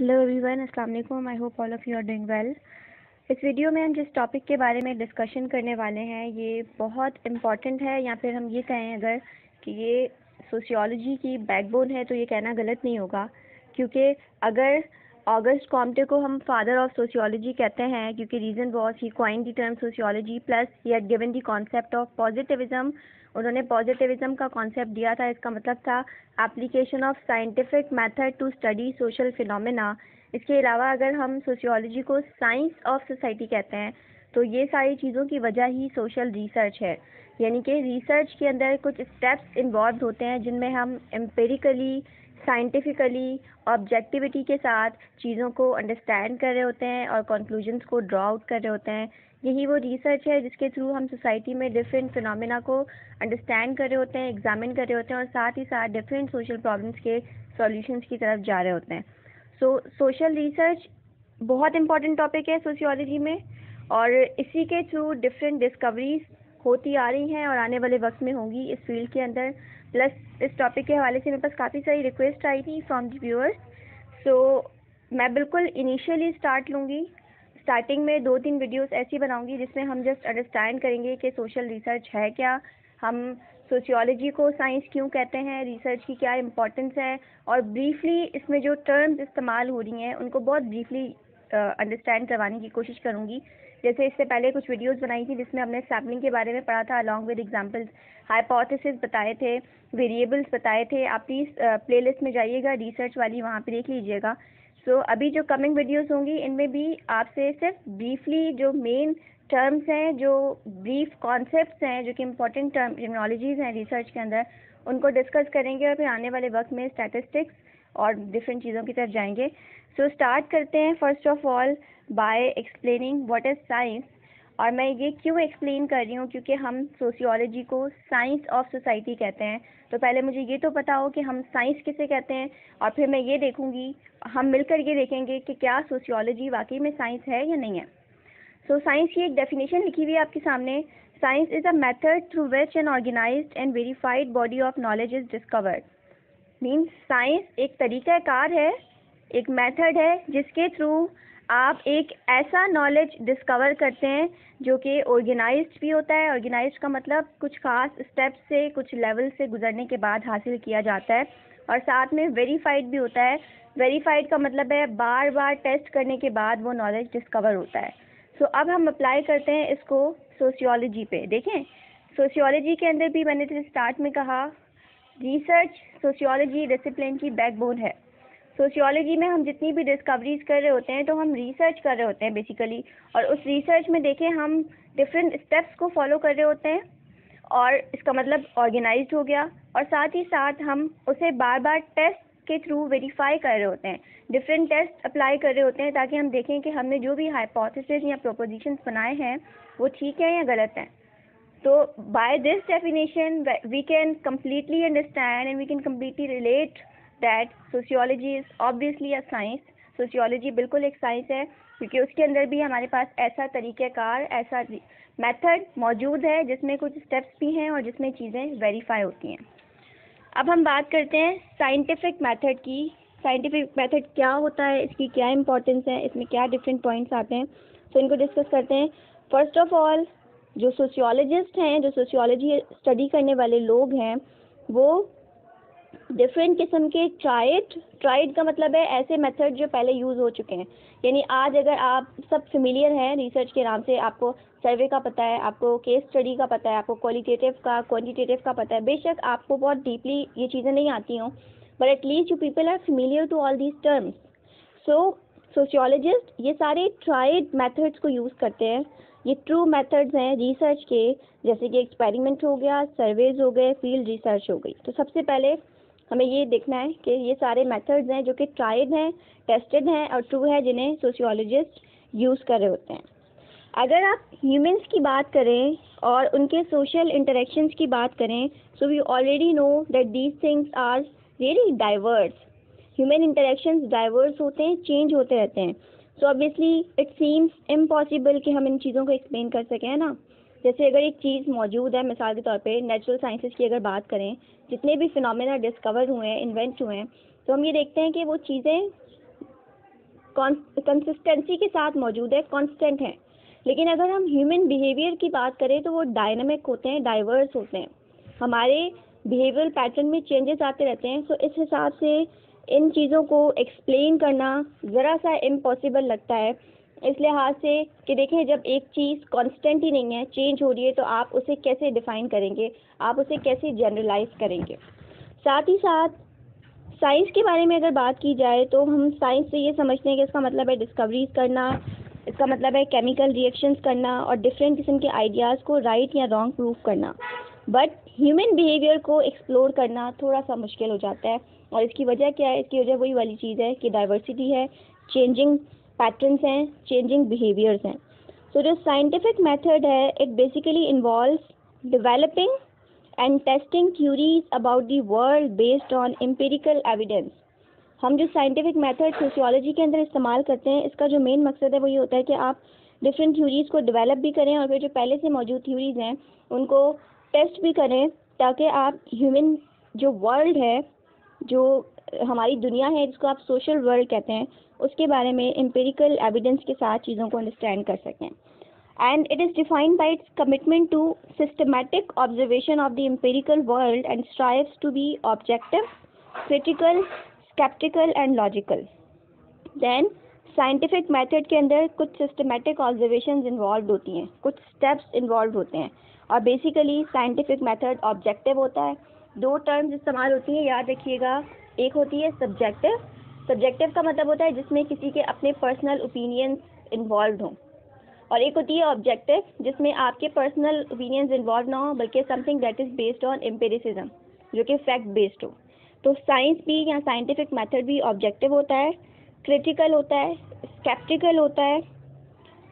Hello everyone अस्सलाम वालेकुम I hope all of you are doing well इस video में हम जिस टॉपिक के बारे में डिस्कशन करने वाले हैं, ये बहुत इंपॉर्टेंट है। या फिर हम ये कहें अगर कि ये सोशियोलॉजी की बैकबोन है तो ये कहना गलत नहीं होगा। क्योंकि अगर ऑगस्ट कॉम्टे को हम फादर ऑफ़ सोशियोलॉजी कहते हैं, क्योंकि reason was he coined the term sociology plus he had given the concept of positivism उन्होंने पॉजिटिविज्म का कॉन्सेप्ट दिया था। इसका मतलब था application of scientific method to study social phenomena इसके अलावा अगर हम सोशियोलॉजी को साइंस ऑफ़ सोसाइटी कहते हैं तो ये सारी चीज़ों की वजह ही सोशल रिसर्च है। यानी कि रिसर्च के अंदर कुछ स्टेप्स इन्वॉल्व होते हैं, जिनमें हम एम्पेरिकली साइंटिफिकली ऑब्जेक्टिविटी के साथ चीज़ों को अंडरस्टैंड कर रहे होते हैं और कंक्लूजन्स को ड्रॉ आउट कर रहे होते हैं। यही वो रिसर्च है जिसके थ्रू हम सोसाइटी में डिफरेंट फिनोमेना को अंडरस्टैंड कर रहे होते हैं एग्जामिन कर रहे होते हैं और साथ ही साथ डिफरेंट सोशल प्रॉब्लम्स के सॉल्यूशंस की तरफ़ जा रहे होते हैं। सो सोशल रिसर्च बहुत इंपॉर्टेंट टॉपिक है सोशियोलॉजी में और इसी के थ्रू डिफरेंट डिस्कवरीज होती आ रही हैं और आने वाले वक्त में होंगी इस फ़ील्ड के अंदर। प्लस इस टॉपिक के हवाले से मेरे पास काफ़ी सारी रिक्वेस्ट आई थी फ्रॉम द व्यूअर्स सो मैं बिल्कुल इनिशियली स्टार्ट लूँगी। स्टार्टिंग में दो तीन वीडियोस ऐसी बनाऊँगी जिसमें हम जस्ट अंडरस्टैंड करेंगे कि सोशल रिसर्च है क्या, हम सोशियोलॉजी को साइंस क्यों कहते हैं रिसर्च की क्या इंपॉर्टेंस है, और ब्रीफली इसमें जो टर्म्स इस्तेमाल हो रही हैं, उनको बहुत ब्रीफली अंडरस्टैंड करवाने की कोशिश करूँगी। जैसे इससे पहले कुछ वीडियोस बनाई थी जिसमें हमने सैम्पलिंग के बारे में पढ़ा था अलॉन्ग विद एग्जांपल्स हाइपोथेसिस बताए थे वेरिएबल्स बताए थे। आप प्लीज़ प्लेलिस्ट में जाइएगा रिसर्च वाली वहाँ पे देख लीजिएगा। सो so, अभी जो कमिंग वीडियोस होंगी इनमें भी आपसे सिर्फ़ ब्रीफली जो मेन टर्म्स हैं जो ब्रीफ कॉन्सेप्ट्स हैं जो कि इम्पोर्टेंट टर्म टेक्नोलॉजीज़ हैं रिसर्च के अंदर उनको डिस्कस करेंगे और फिर आने वाले वक्त में स्टैटिस्टिक्स और डिफरेंट चीज़ों की तरफ़ जाएँगे। सो so, स्टार्ट करते हैं first of all by explaining what is science और मैं ये क्यों एक्सप्लेन कर रही हूँ? क्योंकि हम सोशियोलॉजी को साइंस ऑफ़ सोसाइटी कहते हैं। तो पहले मुझे ये तो पता हो कि हम साइंस किसे कहते हैं? और फिर मैं ये देखूँगी हम मिलकर ये देखेंगे कि क्या सोशियोलॉजी वाकई में साइंस है या नहीं है। सो so, साइंस की एक डेफिनेशन लिखी हुई है आपके सामने। Science is a method through which an organise and verified body of knowledge is discovered means science एक तरीक़ाकार है एक मेथड है जिसके थ्रू आप एक ऐसा नॉलेज डिस्कवर करते हैं जो कि ऑर्गेनाइज्ड भी होता है। ऑर्गेनाइज्ड का मतलब कुछ खास स्टेप से कुछ लेवल से गुजरने के बाद हासिल किया जाता है। और साथ में वेरीफाइड भी होता है। वेरीफाइड का मतलब है बार बार टेस्ट करने के बाद वो नॉलेज डिस्कवर होता है। सो so, अब हम अप्लाई करते हैं इसको सोशियोलॉजी पे। देखें सोशियोलॉजी के अंदर भी मैंने तो स्टार्ट में कहा रिसर्च सोशियोलॉजी डिसिप्लिन की बैकबोन है। सोशियोलॉजी में हम जितनी भी डिस्कवरीज कर रहे होते हैं तो हम रिसर्च कर रहे होते हैं बेसिकली और उस रिसर्च में देखें, हम डिफरेंट स्टेप्स को फॉलो कर रहे होते हैं और इसका मतलब ऑर्गेनाइज हो गया. और साथ ही साथ हम उसे बार बार टेस्ट के थ्रू वेरीफाई कर रहे होते हैं. डिफरेंट टेस्ट अप्लाई कर रहे होते हैं ताकि हम देखें कि हमने जो भी हाइपोथेसिस या प्रोपोजिशन बनाए हैं, वो ठीक है या गलत हैं. तो by this definition we can completely understand and we can completely relate that sociology is obviously a science sociology बिल्कुल एक साइंस है, क्योंकि उसके अंदर भी हमारे पास ऐसा तरीक़ेकार, ऐसा मेथड मौजूद है, जिसमें कुछ स्टेप्स भी हैं और जिसमें चीज़ें वेरीफाई होती हैं। अब हम बात करते हैं साइंटिफिक मेथड की। साइंटिफिक मेथड क्या होता है, इसकी क्या इंपॉर्टेंस है, इसमें क्या डिफरेंट पॉइंट्स आते हैं। तो इनको डिस्कस करते हैं। फ़र्स्ट ऑफ़ ऑल जो सोशियोलॉजिस्ट हैं, जो सोशियोलॉजी स्टडी करने वाले लोग हैं, वो डिफरेंट किस्म के ट्राइड ट्राइड का मतलब है ऐसे मेथड जो पहले यूज़ हो चुके हैं। यानी आज अगर आप सब फेमिलियर हैं रिसर्च के नाम से, आपको सर्वे का पता है, आपको केस स्टडी का पता है, आपको क्वालिटेटिव का क्वान्टिटेटिव का पता है, बेशक आपको बहुत डीपली ये चीज़ें नहीं आती हों but at least you people are familiar to all these terms so sociologist ये सारे ट्राइड मेथड्स को यूज़ करते हैं। ये ट्रू मेथड्स हैं रिसर्च के, जैसे कि एक्सपेरिमेंट हो गया सर्वेज हो गए फ़ील्ड रिसर्च हो गई। तो सबसे पहले हमें ये देखना है कि ये सारे मेथड्स हैं जो कि ट्राइड हैं टेस्टेड हैं और ट्रू है, जिन्हें सोशियोलॉजिस्ट यूज़ कर रहे होते हैं। अगर आप ह्यूमंस की बात करें और उनके सोशल इंटरेक्शंस की बात करें so we already know that these things are really diverse human interactions diverse होते हैं चेंज होते रहते हैं। So obviously it seems impossible कि हम इन चीज़ों को एक्सप्लेन कर सकें, है ना? जैसे अगर एक चीज़ मौजूद है, मिसाल के तौर पे नेचुरल साइंसेस की अगर बात करें, जितने भी फिनोमेना डिस्कवर हुए हैं इन्वेंट हुए हैं तो हम ये देखते हैं कि वो चीज़ें कंसिस्टेंसी के साथ मौजूद है कांस्टेंट हैं। लेकिन अगर हम ह्यूमन बिहेवियर की बात करें तो वो डायनामिक होते हैं डाइवर्स होते हैं। हमारे बिहेवियर पैटर्न में चेंजेस आते रहते हैं सो इस हिसाब से इन चीज़ों को एक्सप्लेन करना ज़रा सा इम्पॉसिबल लगता है। इस लिहाज से कि देखें, जब एक चीज़ कांस्टेंट ही नहीं है चेंज हो रही है तो आप उसे कैसे डिफ़ाइन करेंगे? आप उसे कैसे जनरलाइज करेंगे? साथ ही साथ साइंस के बारे में अगर बात की जाए तो हम साइंस से ये समझते हैं कि इसका मतलब है डिस्कवरीज करना, इसका मतलब है केमिकल रिएक्शंस करना और डिफरेंट किस्म के आइडियाज़ को राइट या रॉन्ग प्रूव करना। बट ह्यूमन बिहेवियर को एक्सप्लोर करना थोड़ा सा मुश्किल हो जाता है और इसकी वजह क्या है? इसकी वजह वही वाली चीज़ है कि डाइवर्सिटी है चेंजिंग पैटर्न्स हैं चेंजिंग बिहेवियर्स हैं. सो जो साइंटिफिक मेथड है it basically involve developing and testing theories about the world based on empirical evidence हम जो साइंटिफिक मेथड सोशियोलॉजी के अंदर इस्तेमाल करते हैं, इसका जो मेन मकसद है वो ये होता है कि आप डिफरेंट थ्योरीज़ को डेवलप भी करें और फिर जो पहले से मौजूद थ्योरीज़ हैं, उनको टेस्ट भी करें, ताकि आप ह्यूमन जो वर्ल्ड है, जो हमारी दुनिया है, जिसको आप सोशल वर्ल्ड कहते हैं, उसके बारे में एम्पेरिकल एविडेंस के साथ चीज़ों को अंडरस्टैंड कर सकें। And it is defined by its commitment to systematic observation of the empirical world and strives to be objective critical sceptical and logical then scientific method के अंदर कुछ सिस्टमेटिक ऑब्जर्वेशन इन्वॉल्व होती हैं, कुछ स्टेप्स इन्वॉल्व होते हैं। और basically scientific method objective होता है। दो टर्म्स इस्तेमाल होती हैं, याद रखिएगा। एक होती है सब्जेक्टिव सब्जेक्टिव का मतलब होता है जिसमें किसी के अपने पर्सनल ओपिनियंस इन्वॉल्व हों। और एक होती है ऑब्जेक्टिव जिसमें आपके पर्सनल ओपिनियंस इन्वॉल्व ना हो, बल्कि something that is based on empiricism जो कि फैक्ट बेस्ड हो। तो साइंस भी या साइंटिफिक मेथड भी ऑब्जेक्टिव होता है क्रिटिकल होता है स्केप्टिकल होता है,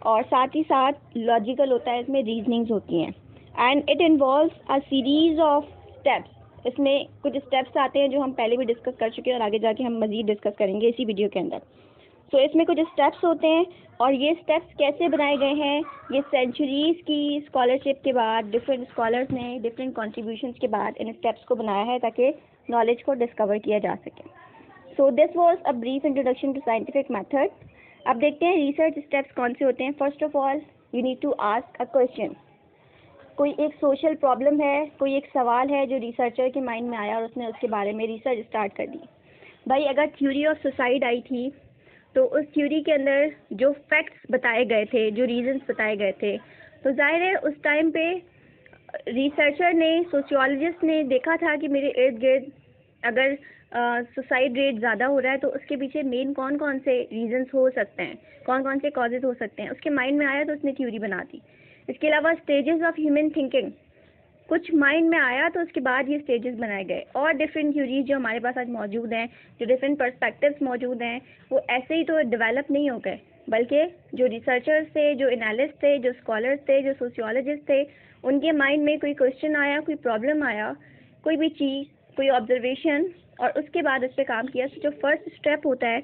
और साथ ही साथ लॉजिकल होता है, इसमें रीजनिंग्स होती हैं। And it involve a series of steps इसमें कुछ स्टेप्स आते हैं जो हम पहले भी डिस्कस कर चुके हैं और आगे जाके हम मज़ीद डिस्कस करेंगे इसी वीडियो के अंदर। सो so, इसमें कुछ स्टेप्स होते हैं और ये स्टेप्स कैसे बनाए गए हैं? ये सेंचुरीज़ की स्कॉलरशिप के बाद डिफरेंट स्कॉलर्स ने डिफरेंट कॉन्ट्रीब्यूशंस के बाद इन स्टेप्स को बनाया है ताकि नॉलेज को डिस्कवर किया जा सके। So this was a brief introduction to scientific method अब देखते हैं रिसर्च स्टेप्स कौन से होते हैं। First of all you need to ask a question कोई एक सोशल प्रॉब्लम है, कोई एक सवाल है जो रिसर्चर के माइंड में आया और उसने उसके बारे में रिसर्च स्टार्ट कर दी। भाई, अगर थ्योरी ऑफ़ सुसाइड आई थी तो उस थ्योरी के अंदर जो फैक्ट्स बताए गए थे, जो रीजंस बताए गए थे तो ज़ाहिर है उस टाइम पे रिसर्चर ने सोशियोलॉजिस्ट ने देखा था कि मेरे इर्द गिर्द अगर सुसाइड रेट ज़्यादा हो रहा है तो उसके पीछे मेन कौन कौन से रीजंस हो सकते हैं कौन कौन से कॉजेज़ हो सकते हैं। उसके माइंड में आया तो उसने थ्योरी बना दी। इसके अलावा स्टेजेस ऑफ़ ह्यूमन थिंकिंग कुछ माइंड में आया तो उसके बाद ये स्टेजेस बनाए गए। और डिफरेंट थ्यूरीज जो हमारे पास आज मौजूद हैं, जो डिफरेंट पर्सपेक्टिव्स मौजूद हैं, वो ऐसे ही तो डेवलप नहीं हो गए। बल्कि जो रिसर्चर्स थे, जो एनालिस्ट थे, जो स्कॉलर्स थे, जो सोशियोलॉजिस्ट थे, उनके माइंड में कोई क्वेश्चन आया, कोई प्रॉब्लम आया, कोई भी चीज़, कोई ऑब्जर्वेशन और उसके बाद उस पर काम किया। तो जो फ़र्स्ट स्टेप होता है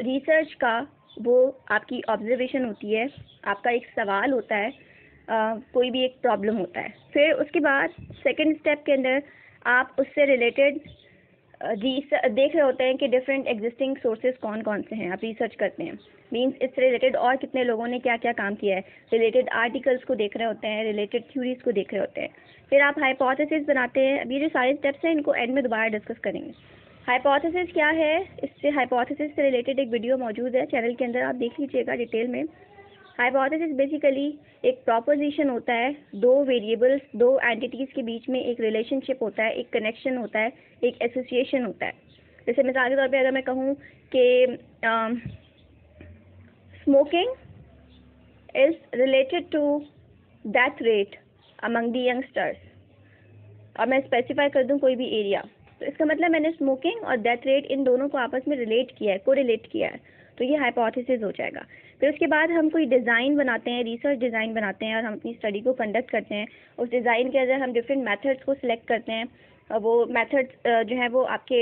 रिसर्च का, वो आपकी ऑब्जर्वेशन होती है। आपका एक सवाल होता है कोई भी एक प्रॉब्लम होता है। फिर उसके बाद सेकेंड स्टेप के अंदर आप उससे रिलेटेड देख रहे होते हैं कि डिफरेंट एग्जिस्टिंग सोर्सेज कौन कौन से हैं। आप रिसर्च करते हैं। मींस इससे रिलेटेड और कितने लोगों ने क्या क्या काम किया है। रिलेटेड आर्टिकल्स को देख रहे होते हैं रिलेटेड थ्योरीज को देख रहे होते हैं। फिर आप हाइपोथेसिस बनाते हैं। अब ये जो सारे स्टेप्स हैं, इनको एंड में दोबारा डिस्कस करेंगे। हाइपोथेसिस क्या है? इससे हाइपोथेसिस से रिलेटेड एक वीडियो मौजूद है। चैनल के अंदर आप देख लीजिएगा डिटेल में। हाइपोथेसिस बेसिकली एक प्रोपोजिशन होता है, दो वेरिएबल्स दो एंटिटीज़ के बीच में एक रिलेशनशिप होता है, एक कनेक्शन होता है, एक एसोसिएशन होता है। जैसे मिसाल के तौर पे अगर मैं कहूँ कि smoking is related to death rate among the youngsters और मैं स्पेसिफाई कर दूँ कोई भी एरिया तो इसका मतलब मैंने स्मोकिंग और डेथ रेट इन दोनों को आपस में रिलेट किया है को रिलेट किया है। तो ये हाइपोथेसिस हो जाएगा। फिर उसके बाद हम कोई डिज़ाइन बनाते हैं रिसर्च डिज़ाइन बनाते हैं और हम अपनी स्टडी को कंडक्ट करते हैं। उस डिज़ाइन के अंदर हम डिफरेंट मेथड्स को सिलेक्ट करते हैं। वो मेथड्स जो है वो आपके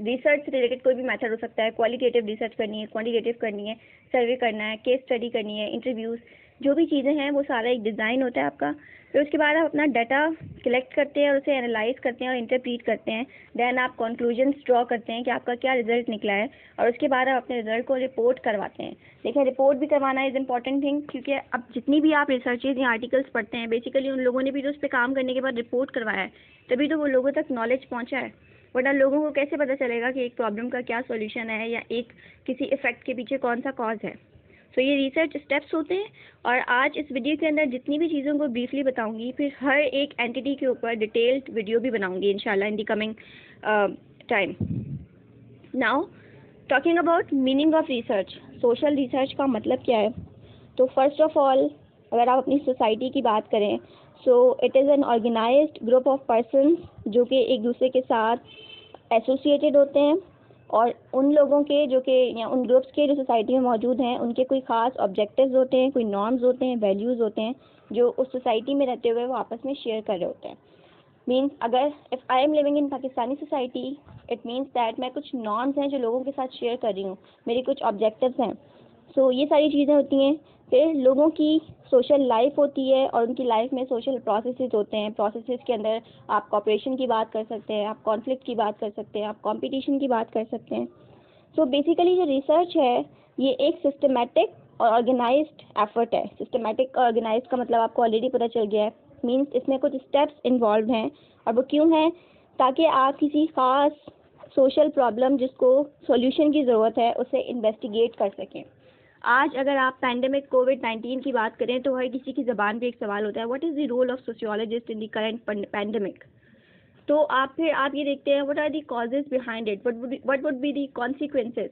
रिसर्च से रिलेटेड कोई भी मेथड हो सकता है। क्वालिटेटिव रिसर्च करनी है क्वान्टिटेटिव करनी है सर्वे करना है केस स्टडी करनी है इंटरव्यूज़ जो भी चीज़ें हैं, वो सारा एक डिज़ाइन होता है आपका। फिर उसके बाद आप अपना डाटा कलेक्ट करते हैं और उसे एनालाइज करते हैं और इंटरप्रीट करते हैं। देन आप कंक्लूजन्स ड्रॉ करते हैं कि आपका क्या रिज़ल्ट निकला है और उसके बाद आप अपने रिज़ल्ट को रिपोर्ट करवाते हैं। देखिए रिपोर्ट भी करवाना इज़ इंपॉर्टेंट थिंग क्योंकि अब जितनी भी आप रिसर्चेज या आर्टिकल्स पढ़ते हैं बेसिकली उन लोगों ने भी तो उस पर काम करने के बाद रिपोर्ट करवाया है। तभी तो वो लोगों तक नॉलेज पहुँचा है। वरना लोगों को कैसे पता चलेगा कि एक प्रॉब्लम का क्या सोल्यूशन है या एक किसी इफ़ेक्ट के पीछे कौन सा कॉज है? तो ये रिसर्च स्टेप्स होते हैं और आज इस वीडियो के अंदर जितनी भी चीज़ों को ब्रीफली बताऊँगी, फिर हर एक एंटिटी के ऊपर डिटेल्ड वीडियो भी बनाऊँगी, इंशाल्लाह in the coming time now talking about meaning of research social research का मतलब क्या है? तो फ़र्स्ट ऑफ़ ऑल अगर आप अपनी सोसाइटी की बात करें so it is an organise group of person जो कि एक दूसरे के साथ एसोसिएटेड होते हैं। और उन लोगों के जो कि या उन ग्रुप्स के जो सोसाइटी में मौजूद हैं उनके कोई ख़ास ऑब्जेक्टिव्स होते हैं कोई नॉर्म्स होते हैं वैल्यूज़ होते हैं जो उस सोसाइटी में रहते हुए वो आपस में शेयर कर रहे होते हैं। मीन्स अगर if I am living in Pakistani society it means that मैं कुछ नॉर्म्स हैं जो लोगों के साथ शेयर कर रही हूँ मेरी कुछ ऑब्जेक्टिव्स हैं। सो so, ये सारी चीज़ें होती हैं फिर लोगों की सोशल लाइफ होती है और उनकी लाइफ में सोशल प्रोसेसेस होते हैं। प्रोसेसेस के अंदर आप कॉपरेशन की बात कर सकते हैं, आप कॉन्फ्लिक्ट की बात कर सकते हैं, आप कंपटीशन की बात कर सकते हैं। सो बेसिकली जो रिसर्च है, ये एक सिस्टमेटिक और ऑर्गेनाइज्ड एफर्ट है। सिस्टमेटिक और ऑर्गेनाइज का मतलब आपको ऑलरेडी पता चल गया है। मीन्स इसमें कुछ स्टेप्स इन्वॉल्व हैं और वो क्यों हैं? ताकि आप किसी ख़ास सोशल प्रॉब्लम जिसको सॉल्यूशन की ज़रूरत है, उसे इन्वेस्टिगेट कर सकें। आज अगर आप पैंडमिक कोविड नाइन्टीन की बात करें तो हर किसी की ज़बान पे एक सवाल होता है what is the role of sociologist in the current pandemic तो आप फिर, आप ये देखते हैं what are the causes behind it what would be the consequences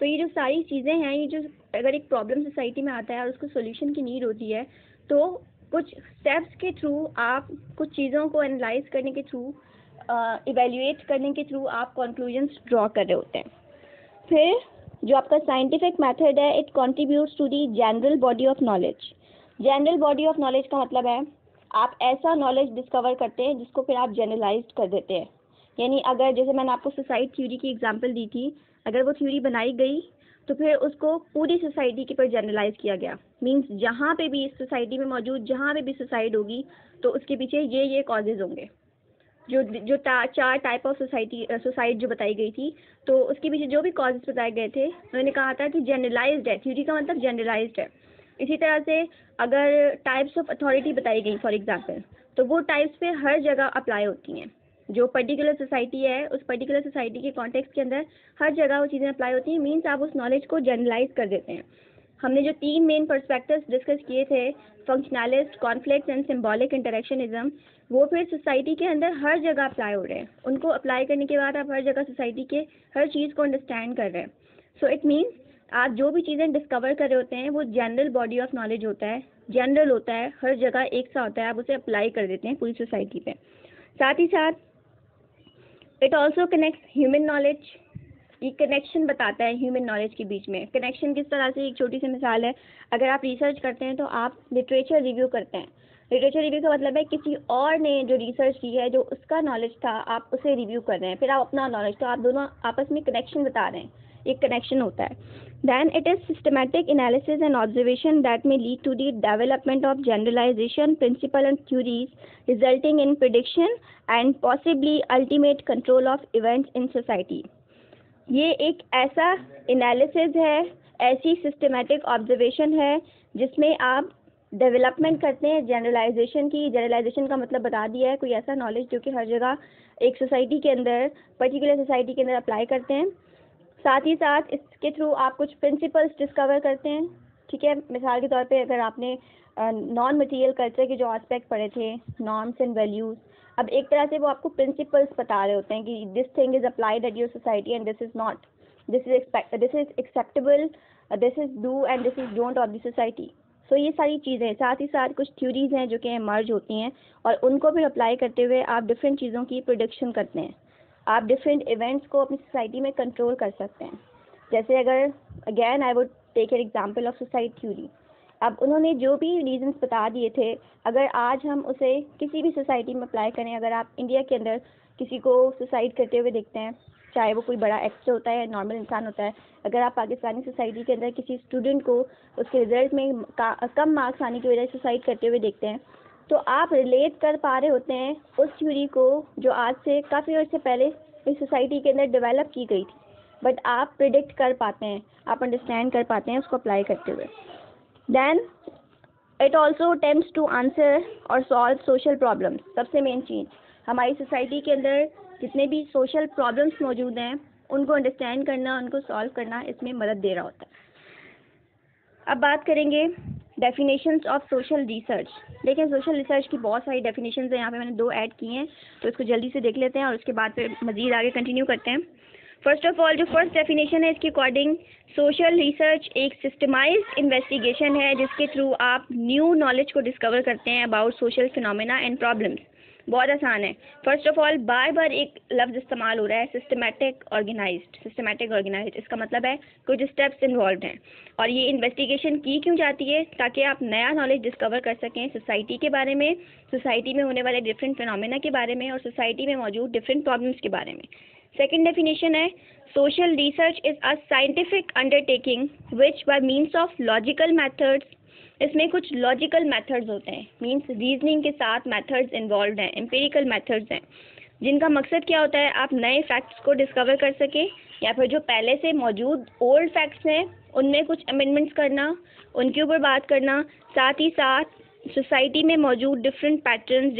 तो ये जो सारी चीज़ें हैं, ये जो अगर एक प्रॉब्लम सोसाइटी में आता है और उसको सोल्यूशन की नीड होती है तो कुछ स्टेप्स के थ्रू आप कुछ चीज़ों को एनालाइज करने के थ्रू इवेल्युएट करने के थ्रू आप कंक्लूजन्स ड्रॉ कर रहे होते हैं। फिर जो आपका साइंटिफिक मेथड है it contributes to the general body of knowledge general body of knowledge का मतलब है, आप ऐसा नॉलेज डिस्कवर करते हैं, जिसको फिर आप जनरलाइज कर देते हैं। यानी अगर जैसे मैंने आपको सोसाइटी थ्योरी की एग्जांपल दी थी, अगर वो थ्योरी बनाई गई तो फिर उसको पूरी सोसाइटी के पर जनरलाइज किया गया। मींस जहाँ पे भी इस सोसाइटी में मौजूद, जहाँ पे भी सुसाइड होगी तो उसके पीछे ये ये कॉजेज़ होंगे। जो जो चार टाइप ऑफ़ सोसाइटी सोसाइट जो बताई गई थी तो उसके पीछे जो भी कॉजेज बताए गए थे, उन्होंने कहा था कि जनरलाइज्ड है। थ्योरी का मतलब जनरलाइज्ड है। इसी तरह से अगर टाइप्स ऑफ़ अथॉरिटी बताई गई फॉर एग्ज़ाम्पल तो वो टाइप्स पे हर जगह अप्लाई होती हैं। जो पर्टिकुलर सोसाइटी है, उस पर्टिकुलर सोसाइटी के कॉन्टेक्स्ट के अंदर हर जगह वो चीज़ें अप्लाई होती हैं। मीन्स आप उस नॉलेज को जनरलाइज कर देते हैं। हमने जो तीन मेन परस्पेक्टिव्स डिस्कस किए थे functionalist conflict and symbolic interactionism वो फिर सोसाइटी के अंदर हर जगह अप्लाई हो रहे हैं। उनको अप्लाई करने के बाद आप हर जगह सोसाइटी के हर चीज़ को अंडरस्टैंड कर रहे हैं। सो इट मीन्स आप जो भी चीज़ें डिस्कवर कर रहे होते हैं, वो जनरल बॉडी ऑफ़ नॉलेज होता है। जनरल होता है, हर जगह एक सा होता है, आप उसे अप्लाई कर देते हैं पूरी सोसाइटी पे। साथ ही साथ it also connect human knowledge ये कनेक्शन बताता है ह्यूमन नॉलेज के बीच में। कनेक्शन किस तरह से, एक छोटी सी मिसाल है। अगर आप रिसर्च करते हैं तो आप लिटरेचर रिव्यू करते हैं। लिटरेचर रिव्यू का मतलब है किसी और ने जो रिसर्च की है, जो उसका नॉलेज था, आप उसे रिव्यू कर रहे हैं। फिर आप अपना नॉलेज तो आप दोनों आपस में कनेक्शन बता रहे हैं। एक कनेक्शन होता है। Then it is systematic analysis and observation that may lead to the development of generalisation principle and theories resulting in prediction and possibly ultimate control of events in society ये एक ऐसा analysis है, ऐसी systematic observation है, जिसमें आप development करते हैं जनरलाइजेशन की जनरलाइजेशन का मतलब बता दिया है, कोई ऐसा नॉलेज जो कि हर जगह एक सोसाइटी के अंदर पर्टिकुलर सोसाइटी के अंदर अप्लाई करते हैं। साथ ही साथ इसके थ्रू आप कुछ प्रिंसिपल्स डिस्कवर करते हैं, ठीक है? मिसाल के तौर पे अगर आपने नॉन मटेरियल कल्चर के जो आस्पेक्ट पढ़े थे नॉर्म्स एंड वैल्यूज़ अब एक तरह से वो आपको प्रिंसिपल्स बता रहे होते हैं कि this thing is applied at your society and this is not this is this is acceptable this is do and this is don't of the society so so, ये सारी चीज़ें साथ ही साथ कुछ थ्योरीज हैं जो कि मर्ज होती हैं और उनको भी अप्लाई करते हुए आप डिफरेंट चीज़ों की प्रोडिक्शन करते हैं। आप डिफरेंट इवेंट्स को अपनी सोसाइटी में कंट्रोल कर सकते हैं। जैसे अगर again I would take an example of society theory अब उन्होंने जो भी रीजंस बता दिए थे अगर आज हम उसे किसी भी सोसाइटी में अप्लाई करें अगर आप इंडिया के अंदर किसी को सुसाइड करते हुए देखते हैं चाहे वो कोई बड़ा एक्टर होता है नॉर्मल इंसान होता है, अगर आप पाकिस्तानी सोसाइटी के अंदर किसी स्टूडेंट को उसके रिज़ल्ट में कम मार्क्स आने की वजह से सुसाइड करते हुए देखते हैं तो आप रिलेट कर पा रहे होते हैं उस थ्योरी को जो आज से काफ़ी वर्ष से पहले इस सोसाइटी के अंदर डेवलप की गई थी। बट आप प्रिडिक्ट कर पाते हैं, आप अंडरस्टैंड कर पाते हैं उसको अप्लाई करते हुए। Then it also attempt to answer और सॉल्व सोशल प्रॉब्लम सबसे मेन चीज़। हमारी सोसाइटी के अंदर जितने भी सोशल प्रॉब्लम्स मौजूद हैं, उनको अंडरस्टैंड करना, उनको सॉल्व करना इसमें मदद दे रहा होता है। अब बात करेंगे डेफिनेशंस ऑफ़ सोशल रिसर्च देखें सोशल रिसर्च की बहुत सारी डेफिनेशंस हैं। यहाँ पे मैंने दो ऐड की हैं तो इसको जल्दी से देख लेते हैं और उसके बाद फिर मज़ीद आगे कंटिन्यू करते हैं। फ़र्स्ट ऑफ़ ऑल जो फ़र्स्ट डेफिनेशन है, इसके अकॉर्डिंग सोशल रिसर्च एक सिस्टमाइज इन्वेस्टिगेशन है, जिसके थ्रू आप न्यू नॉलेज को डिस्कवर करते हैं about social phenomena and problems बहुत आसान है। फ़र्स्ट ऑफ़ ऑल बार बार एक लफ्ज़ इस्तेमाल हो रहा है सिस्टमेटिक ऑर्गेनाइज्ड सिस्टमेटिक ऑर्गेनाइज्ड इसका मतलब है कुछ स्टेप्स इन्वॉल्व हैं। और ये इन्वेस्टिगेशन की क्यों जाती है? ताकि आप नया नॉलेज डिस्कवर कर सकें सोसाइटी के बारे में सोसाइटी में होने वाले डिफरेंट फिनोमिना के बारे में और सोसाइटी में मौजूद डिफरेंट प्रॉब्लम्स के बारे में। सेकेंड डेफिनेशन है social research is a scientific undertaking which by means of logical methods इसमें कुछ लॉजिकल मेथड्स होते हैं। मींस रीजनिंग के साथ मेथड्स इन्वॉल्व हैं एम्पेरिकल मेथड्स हैं। जिनका मकसद क्या होता है? आप नए फैक्ट्स को डिस्कवर कर सकें, या फिर जो पहले से मौजूद ओल्ड फैक्ट्स हैं, उनमें कुछ अमेंडमेंट्स करना, उनके ऊपर बात करना, साथ ही साथ सोसाइटी में मौजूद different pattern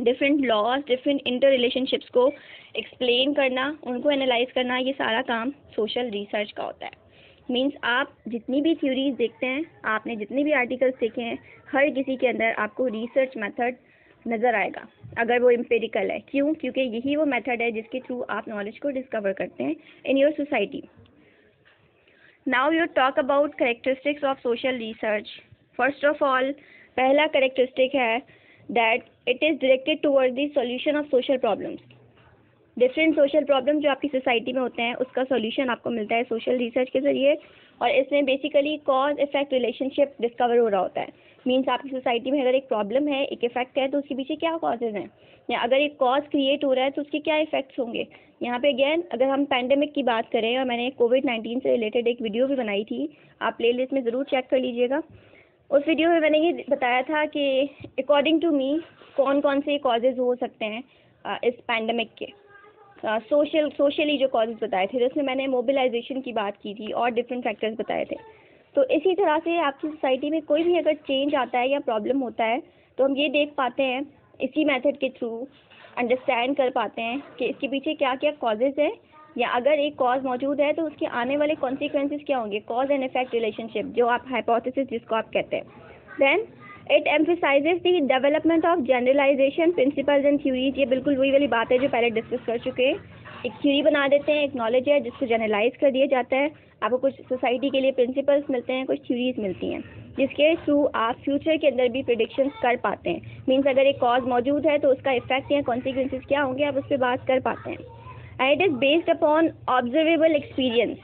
different laws different inter relationships को एक्सप्लेन करना, उनको एनालाइज करना, ये सारा काम सोशल रिसर्च का होता है। मीन्स आप जितनी भी थ्योरीज देखते हैं, आपने जितने भी आर्टिकल्स देखे हैं, हर किसी के अंदर आपको रिसर्च मेथड नज़र आएगा। अगर वो एम्पेरिकल है। क्यों? क्योंकि यही वो मेथड है जिसके थ्रू आप नॉलेज को डिस्कवर करते हैं in your society now you talk about characteristics of social research first of all पहला करेक्टरिस्टिक है that it is directed toward the of social problems different social problem जो आपकी सोसाइटी में होते हैं, उसका सोल्यूशन आपको मिलता है सोशल रिसर्च के ज़रिए और इसमें basically cause effect relationship discover हो रहा होता है। मीन्स आपकी सोसाइटी में अगर एक प्रॉब्लम है, एक इफ़ेक्ट है तो उसके पीछे क्या कॉजेज़ हैं? या अगर एक कॉज क्रिएट हो रहा है तो उसके क्या इफेक्ट्स होंगे? यहाँ पे अगेन अगर हम पैंडमिक की बात करें, और मैंने कोविड नाइन्टीन से रिलेटेड एक वीडियो भी बनाई थी, आप प्ले लिस्ट में ज़रूर चेक कर लीजिएगा। उस वीडियो में मैंने ये बताया था कि अकॉर्डिंग टू मी कौन कौन से कॉजेज़ हो सकते हैं इस पैंडमिक के। सोशल सोशली जो कॉजेज़ बताए थे, जिसमें मैंने मोबिलाइजेशन की बात की थी और डिफरेंट फैक्टर्स बताए थे। तो इसी तरह से आपकी सोसाइटी में कोई भी अगर चेंज आता है या प्रॉब्लम होता है तो हम ये देख पाते हैं इसी मेथड के थ्रू अंडरस्टैंड कर पाते हैं कि इसके पीछे क्या क्या कॉजेज़ हैं, या अगर एक कॉज मौजूद है तो उसके आने वाले कॉन्सिक्वेंसेज क्या होंगे कॉज एंड इफ़ेक्ट रिलेशनशिप जो आप हाइपोथेसिस जिसको आप कहते हैं। Then it emphasises the development of generalisation principle and theories ये बिल्कुल वही वाली बात है जो पहले डिस्कस कर चुके हैं। एक थ्यूरी बना देते हैं एक नॉलेज है, जिसको जनरलाइज कर दिया जाता है। आपको कुछ सोसाइटी के लिए प्रिंसिपल्स मिलते हैं, कुछ थ्यूरीज मिलती हैं, जिसके थ्रू आप फ्यूचर के अंदर भी प्रिडिक्शन कर पाते हैं। मीन्स अगर एक कॉज मौजूद है तो उसका इफ़ेक्ट या कॉन्सिक्वेंसेज क्या होंगे, आप उस पर बात कर पाते हैं। And it is based upon observable experience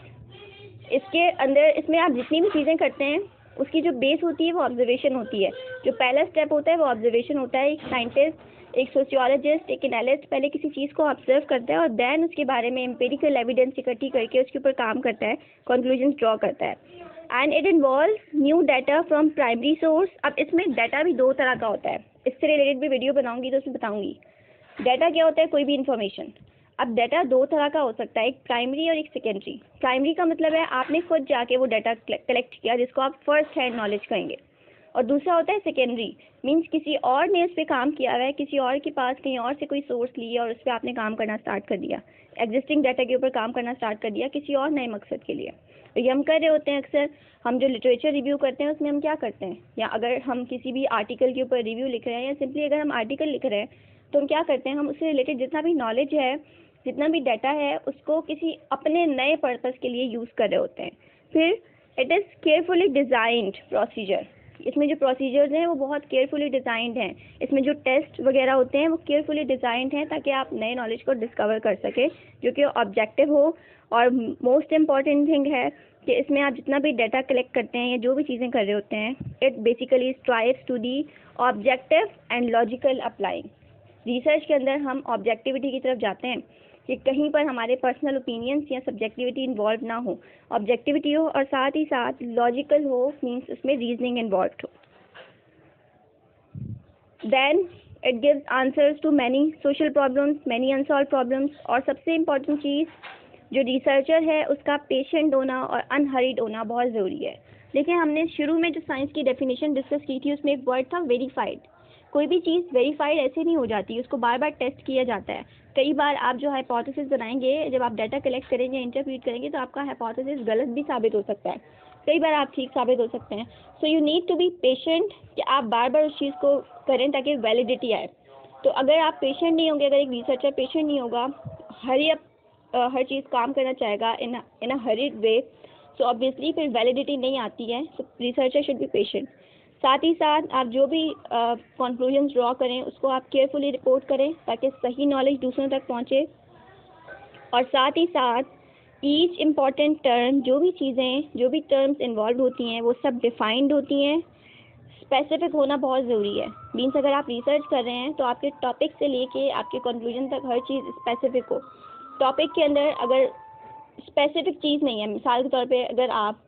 इसके अंदर, इसमें आप जितनी भी चीज़ें करते हैं उसकी जो बेस होती है, वो ऑब्जर्वेशन होती है। जो पहला स्टेप होता है, वो ऑब्जर्वेशन होता है। एक साइंटिस्ट एक सोशियोलॉजिस्ट एक एनालिस्ट पहले किसी चीज़ को ऑब्ज़र्व करता है और देन उसके बारे में एम्पेरिकल एविडेंस इकट्ठी करके उसके ऊपर काम करता है कंक्लूजन ड्रॉ करता है। And it involve new data from primary source अब इसमें डाटा भी दो तरह का होता है। इससे रिलेटेड भी वीडियो बनाऊँगी तो उसमें बताऊँगी। डाटा क्या होता है? कोई भी इन्फॉर्मेशन अब डाटा दो तरह का हो सकता है, एक प्राइमरी और एक सेकेंडरी प्राइमरी का मतलब है आपने खुद जाके वो डाटा कलेक्ट किया, जिसको आप फ़र्स्ट हैंड नॉलेज कहेंगे। और दूसरा होता है सेकेंडरी मीन्स किसी और ने उस पर काम किया हुआ है, किसी और के पास कहीं और से कोई सोर्स लिया और उस पर आपने काम करना स्टार्ट कर दिया। एग्जिस्टिंग डाटा के ऊपर काम करना स्टार्ट कर दिया किसी और नए मकसद के लिए। तो ये हम कर रहे होते हैं अक्सर, हम जो लिटरेचर रिव्यू करते हैं, उसमें हम क्या करते हैं? या अगर हम किसी भी आर्टिकल के ऊपर रिव्यू लिख रहे हैं या सिंपली अगर हम आर्टिकल लिख रहे हैं तो हम क्या करते हैं, हम उससे रिलेटेड जितना भी नॉलेज है, जितना भी डाटा है, उसको किसी अपने नए पर्पज़ के लिए यूज़ कर रहे होते हैं। फिर it is carefully designed procedure इसमें जो प्रोसीजर्स हैं, वो बहुत केयरफुली डिज़ाइंड हैं। इसमें जो टेस्ट वगैरह होते हैं, वो केयरफुली डिज़ाइंड हैं, ताकि आप नए नॉलेज को डिस्कवर कर सकें, जो कि ऑब्जेक्टिव हो। और मोस्ट इंपॉर्टेंट थिंग है कि इसमें आप जितना भी डाटा कलेक्ट करते हैं, या जो भी चीज़ें कर रहे होते हैं it basically strives to the objective and logical applying research के अंदर हम ऑब्जेक्टिविटी की तरफ़ जाते हैं कि कहीं पर हमारे पर्सनल ओपिनियंस या सब्जेक्टिविटी इन्वॉल्व ना हो। ऑब्जेक्टिविटी हो और साथ ही साथ लॉजिकल हो मीन्स उसमें रीजनिंग इन्वॉल्व हो। Then it gives answers to many social problems many unsolved problems और सबसे इंपॉर्टेंट चीज़ जो रिसर्चर है, उसका पेशेंट होना और अनहरीड होना बहुत ज़रूरी है। देखिए, हमने शुरू में जो साइंस की डेफिनेशन डिस्कस की थी, उसमें एक वर्ड था वेरीफाइड कोई भी चीज़ वेरीफाइड ऐसे नहीं हो जाती, उसको बार बार टेस्ट किया जाता है। कई बार आप जो हाइपोथेसिस बनाएँगे, जब आप डाटा कलेक्ट करेंगे इंटरप्रीट करेंगे तो आपका हाइपोथेसिस गलत भी साबित हो सकता है। कई बार आप ठीक साबित हो सकते हैं। So you need to be patient कि आप बार बार उस चीज़ को करें ताकि वैलिडिटी आए। तो अगर आप पेशेंट नहीं होंगे, अगर एक रिसर्चर पेशेंट नहीं होगा हरी अब हर चीज़ काम करना चाहेगा in in a hurried way so obviously फिर वैलिडिटी नहीं आती है so researcher should be patient साथ ही साथ आप जो भी कंक्लूजन ड्रॉ करें, उसको आप केयरफुली रिपोर्ट करें ताकि सही नॉलेज दूसरों तक पहुँचे। और साथ ही साथ ईच इंपॉर्टेंट टर्म जो भी चीज़ें, जो भी टर्म्स इन्वॉल्व होती हैं, वो सब डिफाइंड होती हैं। स्पेसिफिक होना बहुत ज़रूरी है। मीन्स अगर आप रिसर्च कर रहे हैं तो आपके टॉपिक से लेके आपके कंक्लूजन तक हर चीज़ स्पेसिफिक हो। टॉपिक के अंदर अगर स्पेसिफिक चीज़ नहीं है, मिसाल के तौर पे अगर आप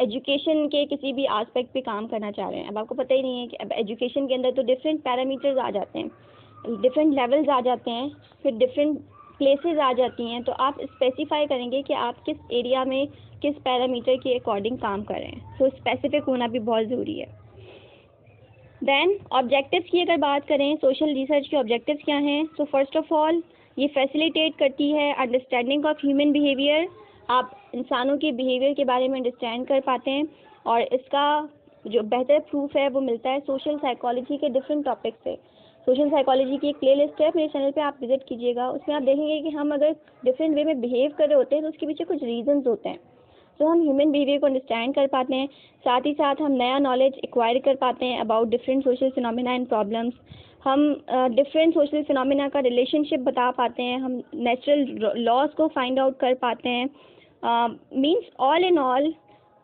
एजुकेशन के किसी भी आस्पेक्ट पे काम करना चाह रहे हैं। अब आपको पता ही नहीं है कि अब एजुकेशन के अंदर तो डिफरेंट पैरामीटर्स आ जाते हैं। डिफरेंट लेवल्स आ जाते हैं, फिर डिफरेंट प्लेसेस आ जाती हैं। तो आप स्पेसिफाई करेंगे कि आप किस एरिया में किस पैरामीटर के अकॉर्डिंग काम कर रहे हैं। तो स्पेसिफिक होना भी बहुत ज़रूरी है। देन ऑब्जेक्टिव्स की अगर बात करें सोशल रिसर्च के ऑब्जेक्टिव्स क्या हैं? सो फ़र्स्ट ऑफ़ ऑल ये फैसिलिटेट करती है अंडरस्टैंडिंग ऑफ़ ह्यूमन बिहेवियर आप इंसानों के बिहेवियर के बारे में अंडरस्टैंड कर पाते हैं और इसका जो बेहतर प्रूफ है वो मिलता है सोशल साइकोलॉजी के डिफरेंट टॉपिक से। सोशल साइकोलॉजी की एक प्ले लिस्ट है, मेरे चैनल पे आप विज़िट कीजिएगा। उसमें आप देखेंगे कि हम अगर डिफरेंट वे में बिहेव कर रहे होते हैं तो उसके पीछे कुछ रीजंस होते हैं। तो हम ह्यूमन बिहेवियर को अंडरस्टैंड कर पाते हैं। साथ ही साथ हम नया नॉलेज एक्वायर कर पाते हैं about different social phenomena and problems हम डिफरेंट सोशल फिनोमिना का रिलेशनशिप बता पाते हैं। हम नेचुरल लॉज को फाइंड आउट कर पाते हैं। मीन्स ऑल इन ऑल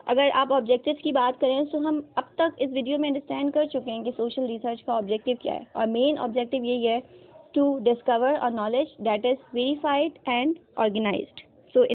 अगर आप ऑब्जेक्टिव की बात करें तो हम अब तक इस वीडियो में अंडरस्टैंड कर चुके हैं कि सोशल रिसर्च का ऑब्जेक्टिव क्या है। और मेन ऑब्जेक्टिव यही है to discover a knowledge that is verified and organised so